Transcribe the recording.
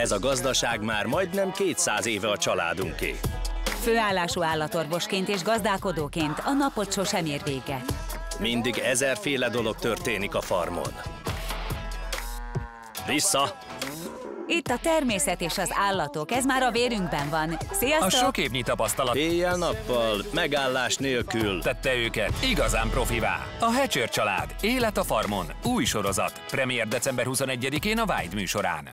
Ez a gazdaság már majdnem 200 éve a családunké. Főállású állatorvosként és gazdálkodóként a napot sosem ér vége. Mindig ezerféle dolog történik a farmon. Vissza! Itt a természet és az állatok, ez már a vérünkben van. A sok évnyi tapasztalat Éjjel-nappal, megállás nélkül. tette őket igazán profivá. A Hatcher család, élet a farmon, új sorozat, premier december 21-én a Vágy műsorán.